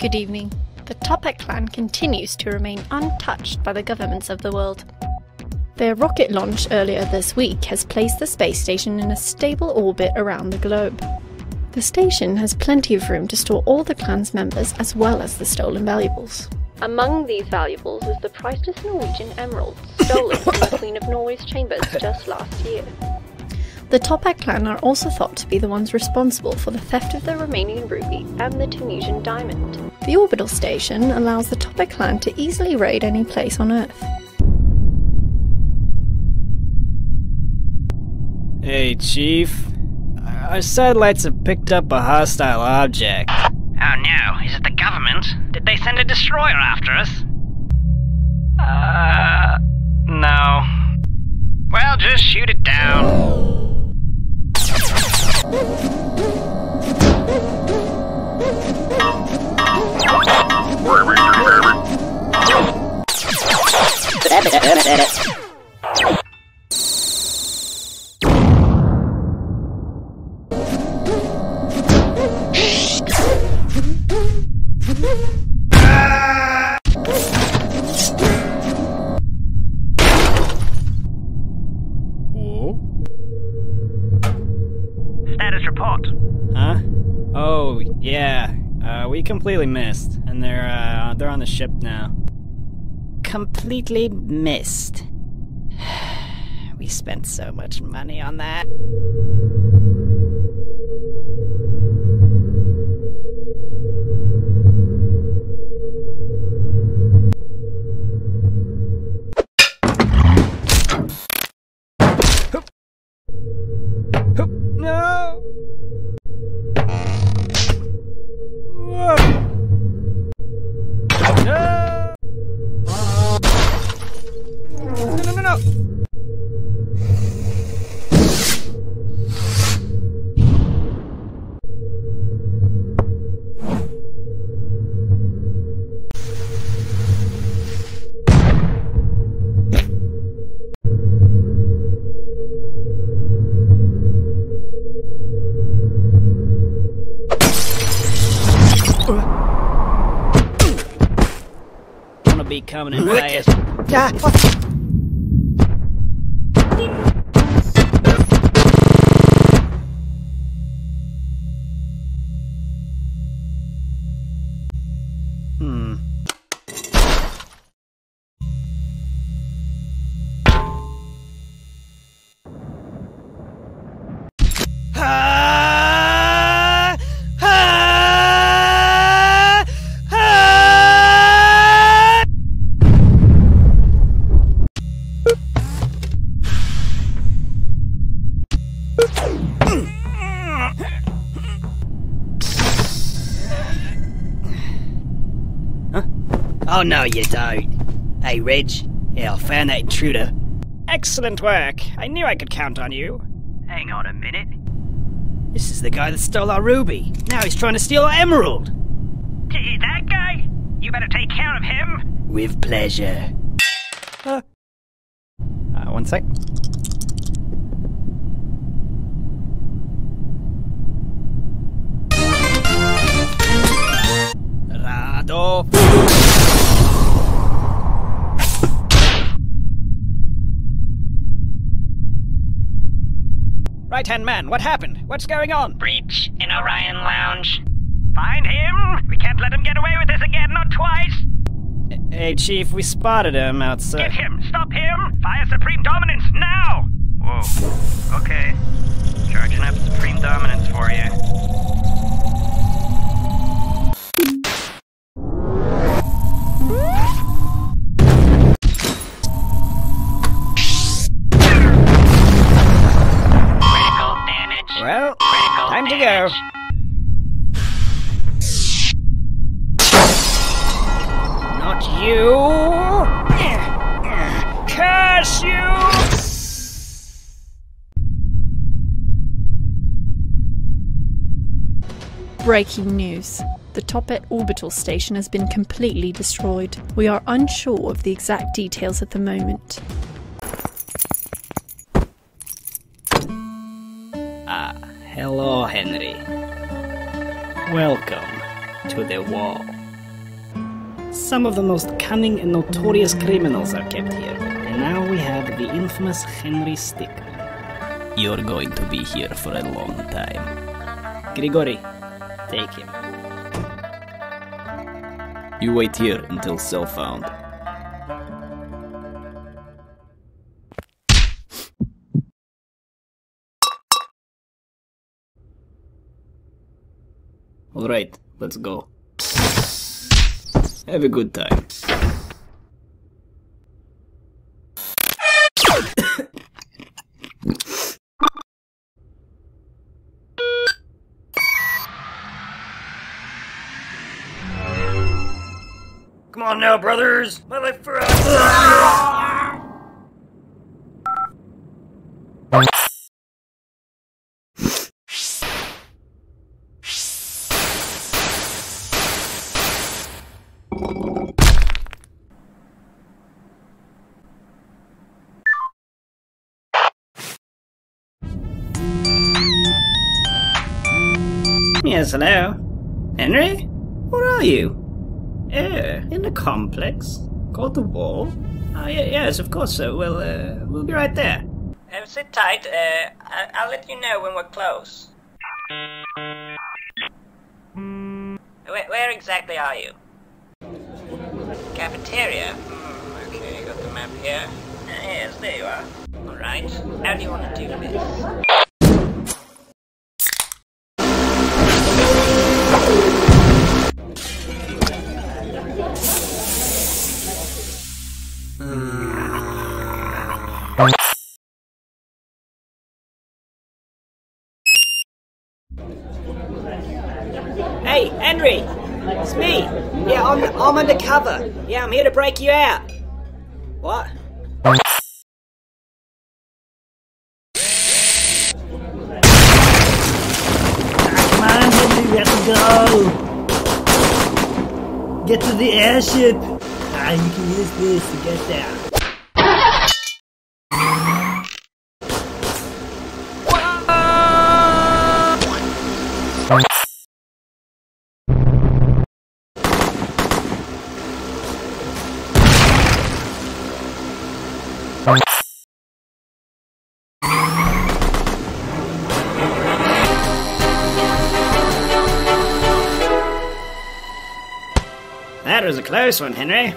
Good evening. The Toppat clan continues to remain untouched by the governments of the world. Their rocket launch earlier this week has placed the space station in a stable orbit around the globe. The station has plenty of room to store all the clan's members as well as the stolen valuables. Among these valuables is the priceless Norwegian emerald stolen from the Queen of Norway's chambers just last year. The Toppat clan are also thought to be the ones responsible for the theft of the Romanian ruby and the Tunisian diamond. The orbital station allows the Toppat clan to easily raid any place on Earth. Hey, Chief. Our satellites have picked up a hostile object. Oh no, is it the government? Did they send a destroyer after us? Uh. No. Well, just shoot it down. Oh! Completely missed. we spent so much money on that. Oh no, you don't. Hey, Reg. Yeah, I found that intruder. Excellent work. I knew I could count on you. Hang on a minute. This is the guy that stole our ruby. Now he's trying to steal our emerald. That guy? You better take care of him. With pleasure. Uh, uh, one sec. Right hand man, what happened? What's going on? Breach in Orion Lounge. Find him! We can't let him get away with this again, not twice! Hey, Chief, we spotted him outside. Get him! Stop him! Fire Supreme Dominance now! Whoa. Okay. Charging up Supreme Dominance for you. Time to go. damage. Not you! Curse you! Breaking news. The Toppat orbital station has been completely destroyed. We are unsure of the exact details at the moment. Welcome to the wall. Some of the most cunning and notorious criminals are kept here. And now we have the infamous Henry Stickmin. You're going to be here for a long time. Grigori, take him. You wait here until cell found. Alright, let's go. Have a good time. Come on now, brothers. My life for us. Yes, hello. Henry? Where are you? Eh, in the complex? Called the wall? Oh, yeah, yes, of course, sir. Well, uh, we'll be right there. Uh, sit tight. Uh, I- I'll let you know when we're close. Where, where exactly are you? Cafeteria? Hmm, okay, got the map here. Uh, yes, there you are. Alright, how do you want to do this? Henry! It's me! Yeah, I'm, I'm undercover. Yeah, I'm here to break you out. What? Go. Get to the airship. Ah, you can use this to get there. Close one, Henry.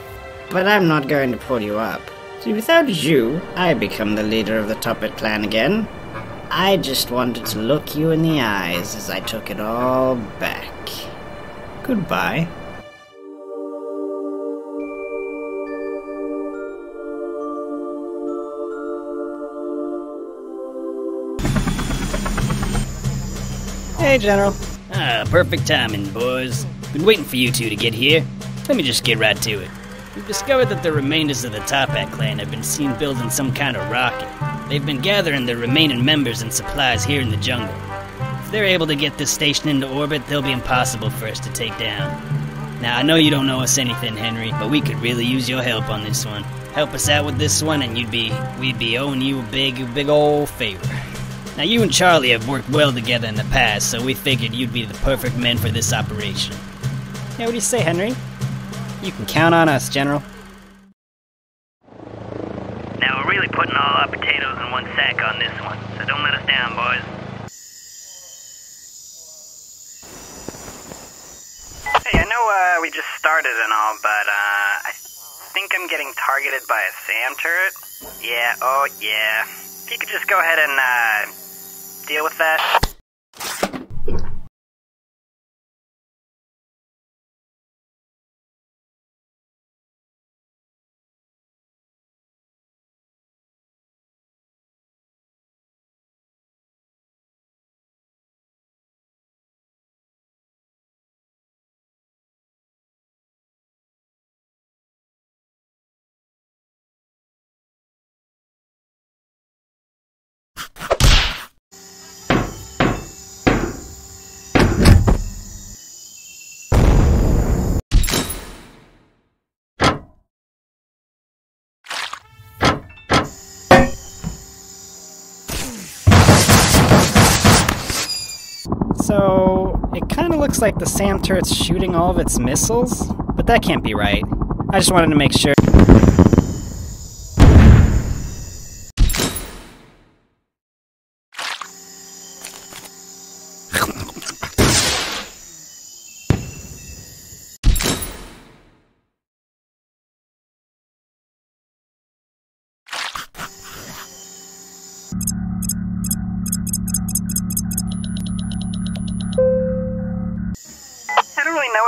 But I'm not going to pull you up. See, without you, I become the leader of the Toppat clan again. I just wanted to look you in the eyes as I took it all back. Goodbye. Hey, General. Ah, perfect timing, boys. Been waiting for you two to get here. Let me just get right to it. We've discovered that the remainders of the Toppat clan have been seen building some kind of rocket. They've been gathering their remaining members and supplies here in the jungle. If they're able to get this station into orbit, they'll be impossible for us to take down. Now, I know you don't know us anything, Henry, but we could really use your help on this one. Help us out with this one, and you'd be we'd be owing you a big, big old favor. Now, you and Charlie have worked well together in the past, so we figured you'd be the perfect men for this operation. Yeah, what do you say, Henry? You can count on us, General. Now we're really putting all our potatoes in one sack on this one, so don't let us down, boys. Hey, I know uh, we just started and all, but uh, I think I'm getting targeted by a SAM turret. Yeah, oh yeah. If you could just go ahead and uh, deal with that. So, it kind of looks like the SAM turret's shooting all of its missiles, But that can't be right. I just wanted to make sure.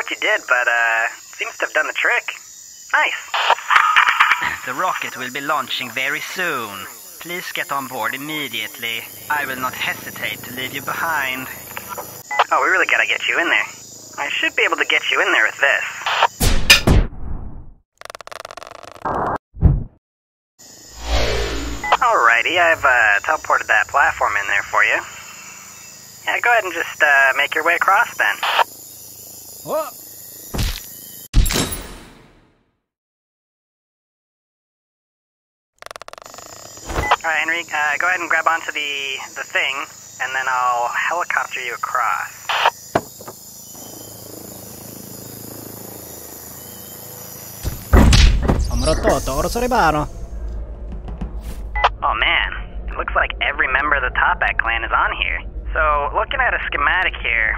What you did, but uh, seems to have done the trick. Nice. The rocket will be launching very soon. Please get on board immediately. I will not hesitate to leave you behind. Oh, we really gotta get you in there. I should be able to get you in there with this. Alrighty, I've uh, teleported that platform in there for you. Yeah, go ahead and just uh, make your way across then. Whoa. Alright, Henry, uh, go ahead and grab onto the, the thing, and then I'll helicopter you across. Oh Oh man, it looks like every member of the Toppat clan is on here. So, looking at a schematic here,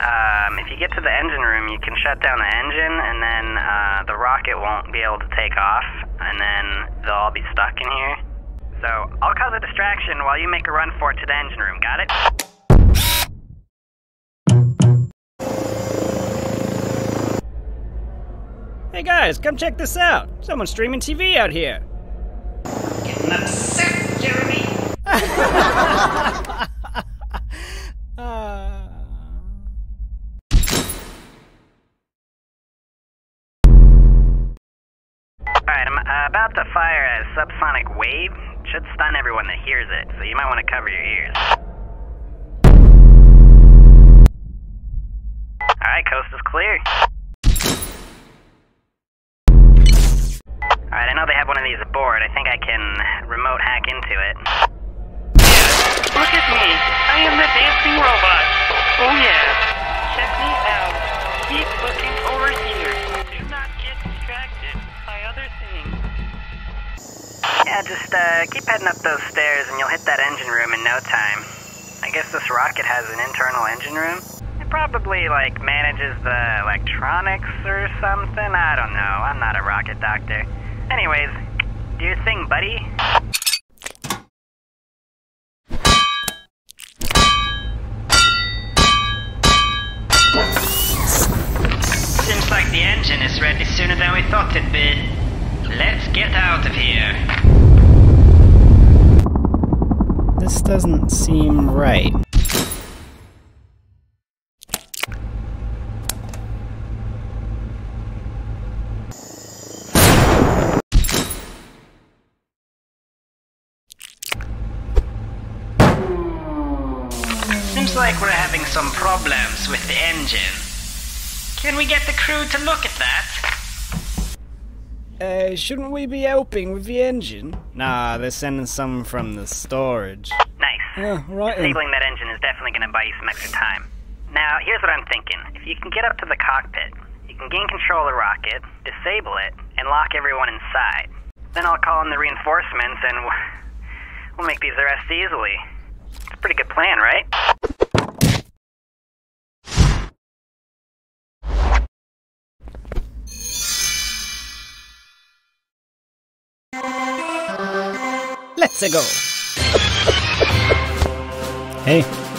um, if you get to the engine room, you can shut down the engine, and then uh, the rocket won't be able to take off, and then they'll all be stuck in here. So, I'll cause a distraction while you make a run for it to the engine room, got it? Hey guys, come check this out. Someone's streaming TV out here. Uh, Should stun everyone that hears it, so you might want to cover your ears. Alright, coast is clear. Alright, I know they have one of these aboard. I think I can remote hack into it. Look at me. I am the dancing robot. Oh yeah. Check me out. Keep looking over here. Yeah, just uh, keep heading up those stairs and you'll hit that engine room in no time. I guess this rocket has an internal engine room. It probably, like, manages the electronics or something. I don't know. I'm not a rocket doctor. Anyways, do your thing, buddy. Seems like the engine is ready sooner than we thought it'd be. Let's get out of here. this doesn't seem right. Seems like we're having some problems with the engine. Can we get the crew to look at that? Uh, shouldn't we be helping with the engine? Nah, they're sending some from the storage. Nice. Yeah, right. Disabling that engine is definitely going to buy you some extra time. Now, here's what I'm thinking. If you can get up to the cockpit, you can gain control of the rocket, disable it, and lock everyone inside. Then I'll call in the reinforcements and we'll make these arrests easily. It's a pretty good plan, right? Let's go. Hey.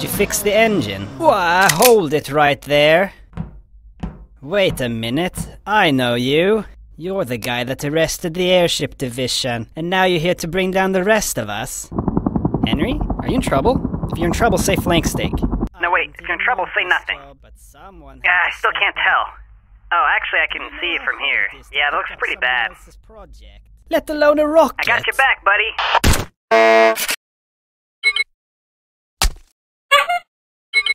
Did you fix the engine? Why, hold it right there. Wait a minute. I know you. You're the guy that arrested the airship division, and now you're here to bring down the rest of us. Henry, are you in trouble? If you're in trouble, say flank steak. No, wait, if you're in trouble, say nothing. But someone Yeah, I still can't tell. Oh, actually, I can see it from here. Yeah, it looks pretty bad. Let alone a rocket. I got your back, buddy.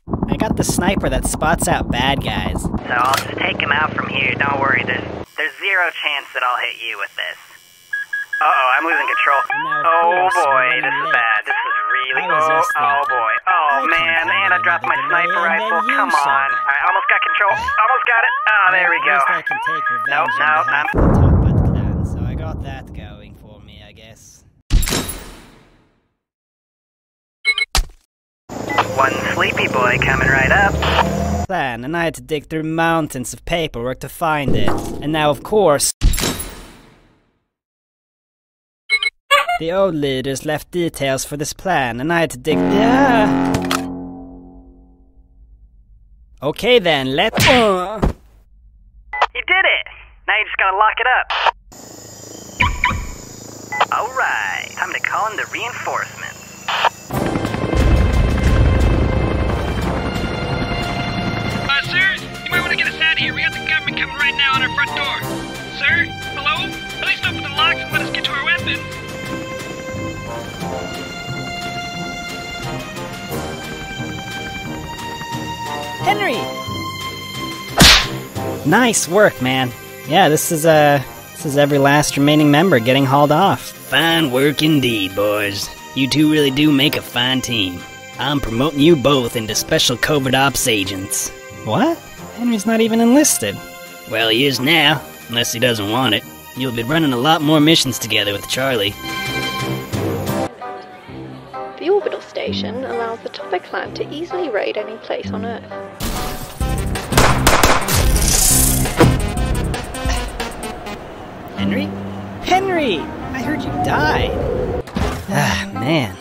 I got the sniper that spots out bad guys. So I'll just take him out from here. Don't worry, there's there's zero chance that I'll hit you with this. Uh oh, I'm losing control. Oh boy, this is bad. This is really oh oh boy. Oh man, and I dropped my sniper rifle. Come on. I almost got control. Almost got it. Oh, there we go. least I can take revenge Nope, on no, behalf of the Top Hat clan, so I got that going for me, I guess. One sleepy boy coming right up. Plan, and I had to dig through mountains of paperwork to find it. And now, of course, the old leaders left details for this plan, and I had to dig. Yeah. Okay then, let. Uh. You did it! Now you just gotta lock it up. Alright, time to call in the reinforcements. Now on our front door. Sir? Hello? At least open the locks and let us get to our weapons. Henry! Nice work, man. Yeah, this is, uh. This is every last remaining member getting hauled off. Fine work indeed, boys. You two really do make a fine team. I'm promoting you both into special covert ops agents. What? Henry's not even enlisted. Well, he is now, unless he doesn't want it. You'll be running a lot more missions together with Charlie. The orbital station allows the Toppat clan to easily raid any place on Earth. Henry? Henry! I heard you died! Ah, man.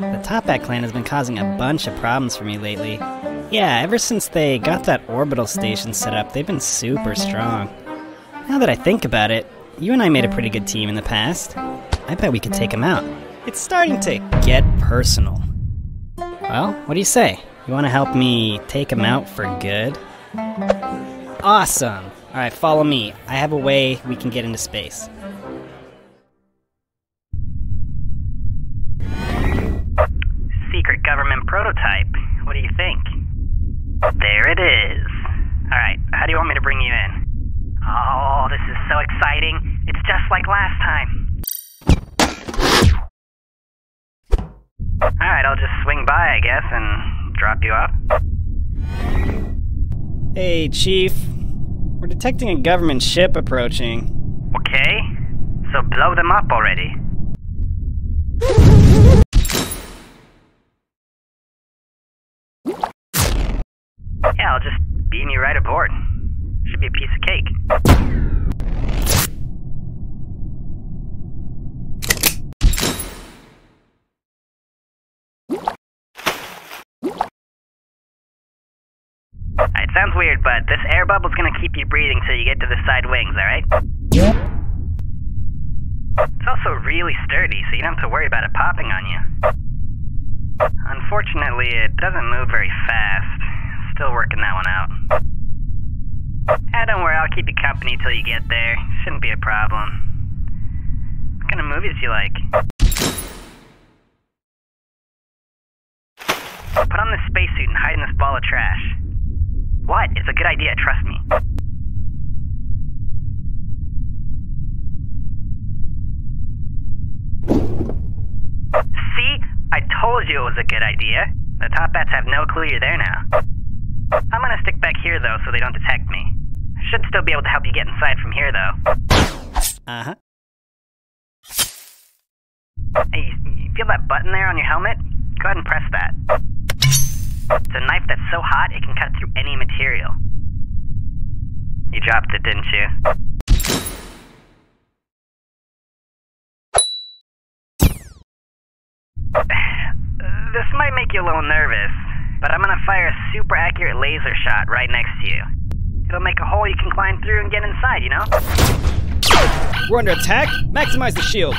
The Toppat clan has been causing a bunch of problems for me lately. Yeah, ever since they got that orbital station set up, they've been super strong. Now that I think about it, you and I made a pretty good team in the past. I bet we could take them out. It's starting to get personal. Well, what do you say? You want to help me take them out for good? Awesome! Alright, follow me. I have a way we can get into space. Secret government prototype. What do you think? There it is. Alright, how do you want me to bring you in? Oh, this is so exciting. It's just like last time. Alright, I'll just swing by, I guess, and drop you off. Hey, Chief. We're detecting a government ship approaching. Okay? So blow them up already. Yeah, I'll just beam you right aboard. Should be a piece of cake. It sounds weird, but this air bubble's gonna keep you breathing till you get to the side wings, alright? It's also really sturdy, so you don't have to worry about it popping on you. Unfortunately, it doesn't move very fast. Still working that one out. Ah, don't worry, I'll keep you company till you get there. Shouldn't be a problem. What kind of movies do you like? Put on this spacesuit and hide in this ball of trash. What? It's a good idea, trust me. See? I told you it was a good idea. The Toppats have no clue you're there now. I'm gonna stick back here though so they don't detect me. I should still be able to help you get inside from here though. Uh huh. Hey, you, you feel that button there on your helmet? Go ahead and press that. It's a knife that's so hot it can cut through any material. You dropped it, didn't you? This might make you a little nervous. But I'm gonna fire a super accurate laser shot right next to you. It'll make a hole you can climb through and get inside, you know? We're under attack. Maximize the shield.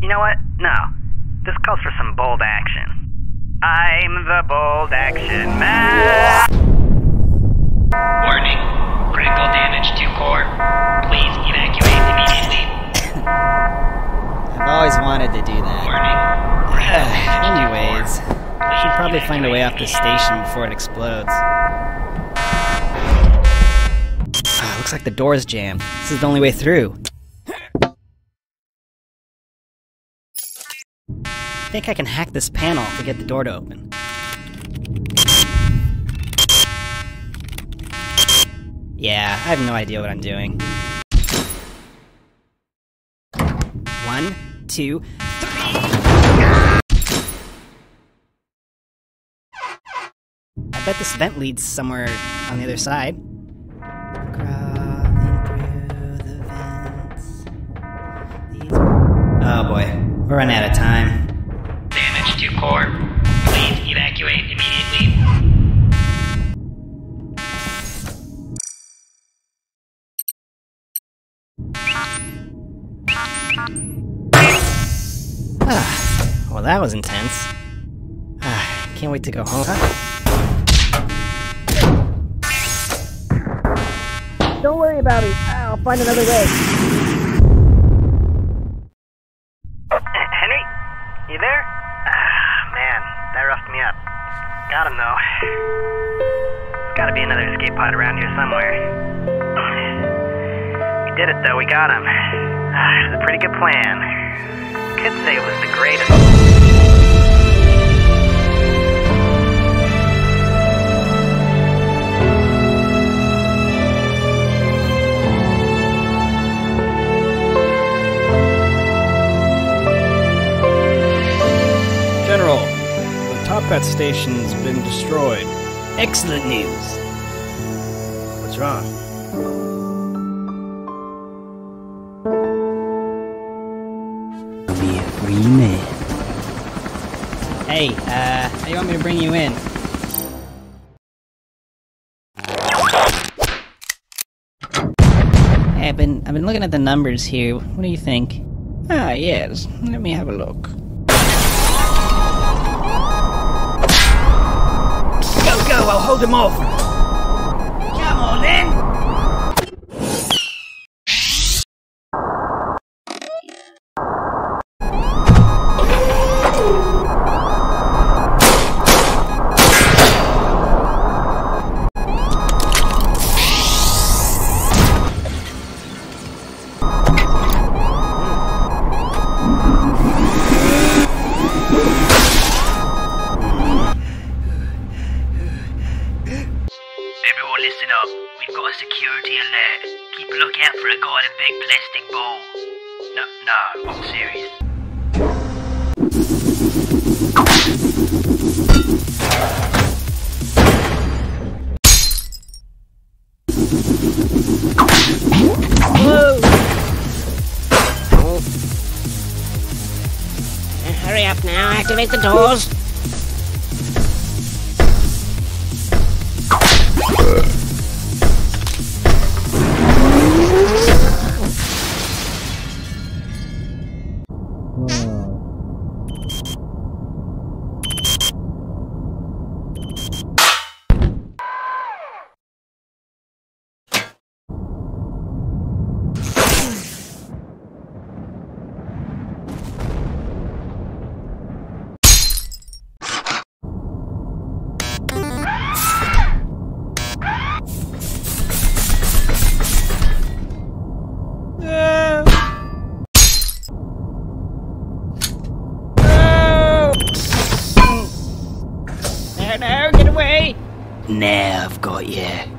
You know what? No. This calls for some bold action. I'm the bold action man. Warning. Critical damage to core. Please evacuate immediately. I've always wanted to do that. Anyways, I should probably find a way off the station before it explodes. Ah, looks like the door's jammed. This is the only way through. I think I can hack this panel to get the door to open. Yeah, I have no idea what I'm doing. One, two, I bet this vent leads somewhere on the other side. Oh boy, we're running out of time. Damage to core. Please evacuate immediately. Ah, well, that was intense. Ah, can't wait to go home. Don't worry about it. I'll find another way. Henry? You there? Ah, man, that roughed me up. Got him, though. There's gotta be another escape pod around here somewhere. We did it, though. We got him. Ah, it was a pretty good plan. Could say it was the greatest. General, the Toppat station's been destroyed. Excellent news. What's wrong? Hey, uh, how do you want me to bring you in? Hey, I've been I've been looking at the numbers here. What do you think? Ah, yes. Let me have a look. Go, go, I'll hold him off. Big plastic ball. No, no, I'm serious. Hurry up now, activate the doors. No! Now I've got you.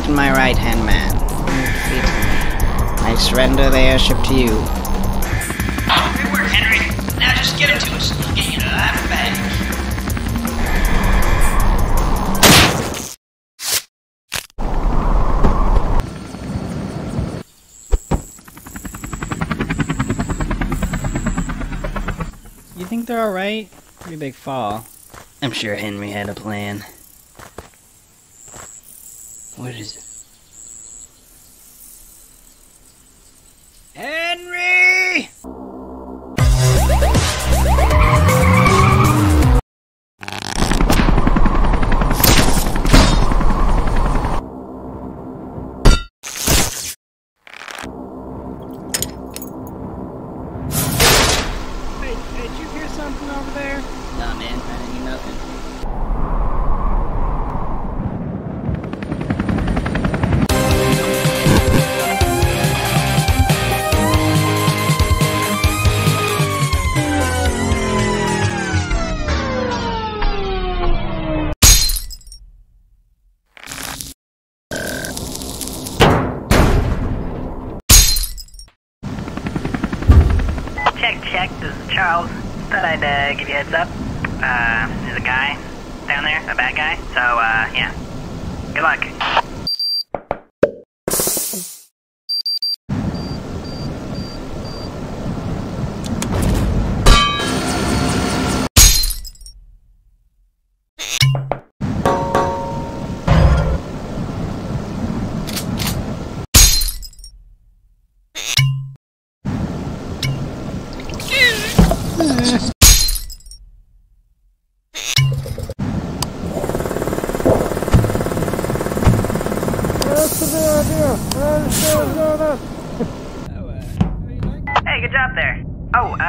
Defeated my right hand man. You defeated. I surrender the airship to you. Good work, Henry. Now just get it to us. I'll get you to that bag. You think they're alright? Pretty big fall. I'm sure Henry had a plan. выглядит.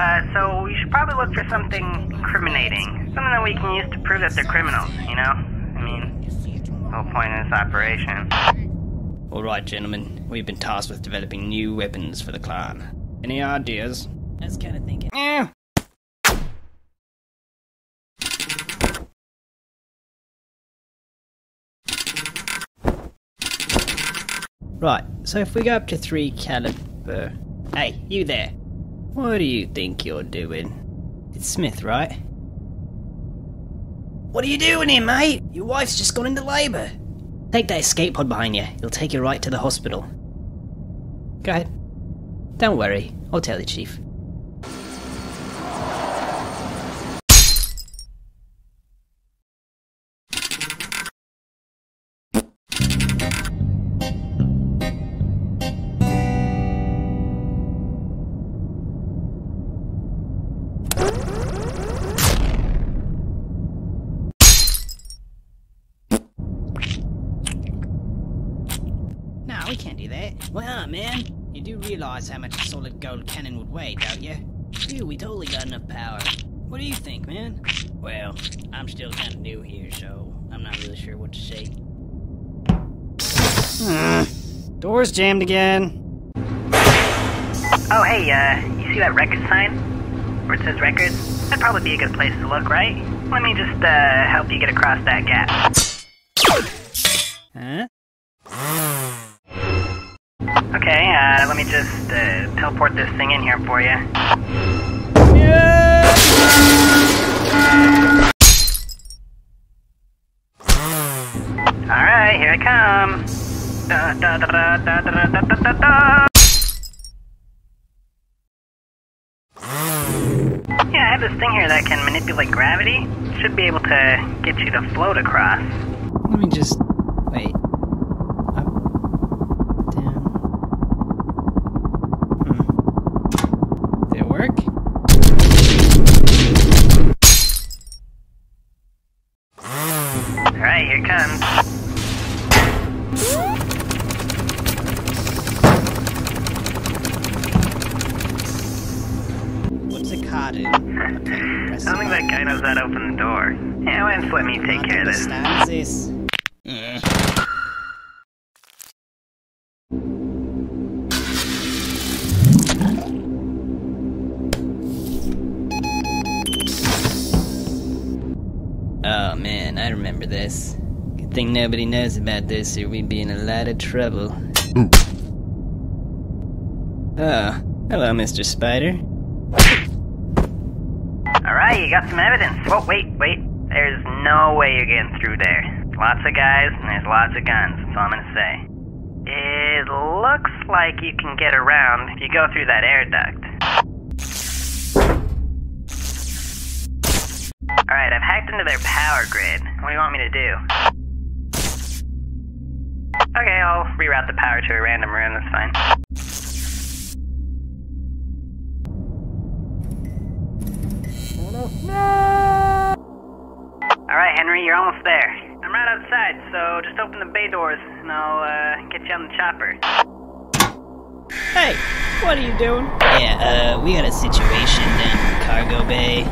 Uh, so we should probably look for something incriminating. Something that we can use to prove that they're criminals, you know? I mean, the whole point of this operation. Alright, gentlemen. We've been tasked with developing new weapons for the clan. Any ideas? I was kinda thinking. Eh. Right, so if we go up to 3 caliber. Hey, you there. What do you think you're doing? It's Smith, right? What are you doing here, mate? Your wife's just gone into labour. Take that escape pod behind you. It'll take you right to the hospital. Go ahead. Don't worry. I'll tell the chief. Realize how much a solid gold cannon would weigh, don't you? Dude, we totally got enough power. What do you think, man? Well, I'm still kind of new here, so I'm not really sure what to say. Door's jammed again. Oh, hey, uh, you see that record sign? Where it says records? That'd probably be a good place to look, right? Let me just, uh, help you get across that gap. Huh? uh, let me just uh, teleport this thing in here for you. Yeah! Alright, here I come. Da, da, da, yeah, I have this thing here that can manipulate gravity. Should be able to get you to float across. Let me just... wait. I remember this. Good thing nobody knows about this, or we'd be in a lot of trouble. Mm. Oh, hello, Mr. Spider. Alright, you got some evidence. Oh, wait, wait. There's no way you're getting through there. Lots of guys and there's lots of guns, that's all I'm gonna say. It looks like you can get around if you go through that air duct. Alright, I've hacked into their power grid. What do you want me to do? Okay, I'll reroute the power to a random room, that's fine. Alright, Henry, you're almost there. I'm right outside, so just open the bay doors and I'll uh, get you on the chopper. Hey, what are you doing? Yeah, uh, we got a situation down in the cargo bay.